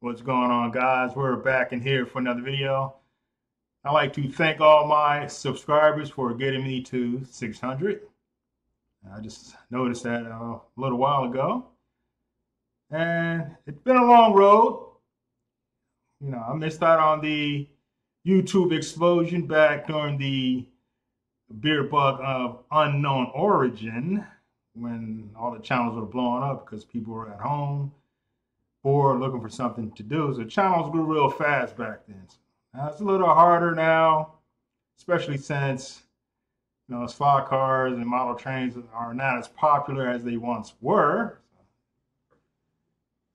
What's going on, guys? We're back in here for another video. I'd like to thank all my subscribers for getting me to 600. I just noticed that a little while ago. And it's been a long road. You know, I missed out on the YouTube explosion back during the beer bug of unknown origin when all the channels were blowing up because people were at home or looking for something to do. So channels grew real fast back then. Now it's a little harder now, especially since you know slot cars and model trains are not as popular as they once were.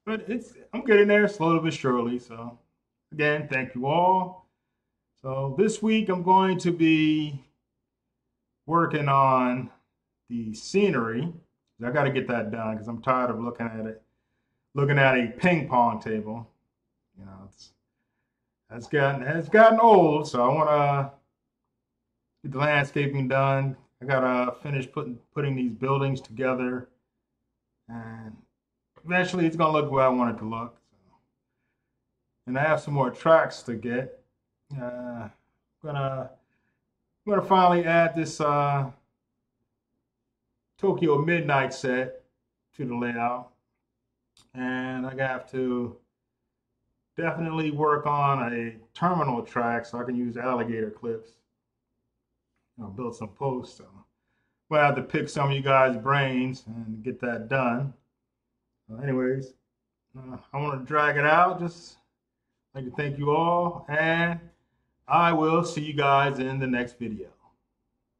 But it's I'm getting there slowly but surely. So again, thank you all. So this week I'm going to be working on the scenery. I got to get that done because I'm tired of looking at it, looking at a ping pong table. You know, it's that's gotten has gotten old, so I want to get the landscaping done. I gotta finish putting putting these buildings together, and eventually it's gonna look where I want it to look. So. And I have some more tracks to get. Uh, I'm gonna I'm gonna finally add this uh, Tokyo Midnight set to the layout, and I have to definitely work on a terminal track so I can use alligator clips. I'll build some posts. So we'll have to pick some of you guys' brains and get that done. So anyways, uh, I want to drag it out. Just like to thank you all, and I will see you guys in the next video.